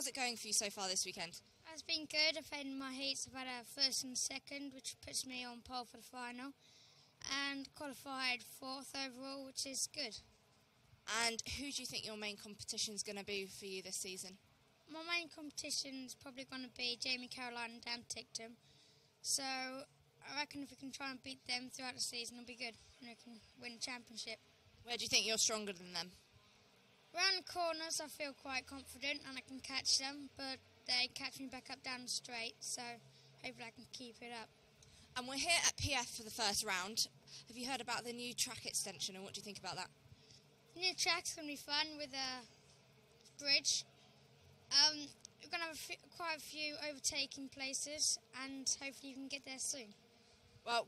How's it going for you so far this weekend? It's been good. I've had my heats. I've had a first and second, which puts me on pole for the final, and qualified fourth overall, which is good. And who do you think your main competition is going to be for you this season? My main competition is probably going to be Jamie Caroline and Dan Ticktum. So I reckon if we can try and beat them throughout the season, it'll be good, and we can win the championship. Where do you think you're stronger than them? Corners, I feel quite confident and I can catch them, but they catch me back up down the straight, so hopefully I can keep it up. And we're here at PF for the first round. Have you heard about the new track extension and what do you think about that? The new track's going to be fun with a bridge. Um, we're going to have a f- quite a few overtaking places and hopefully you can get there soon. Well,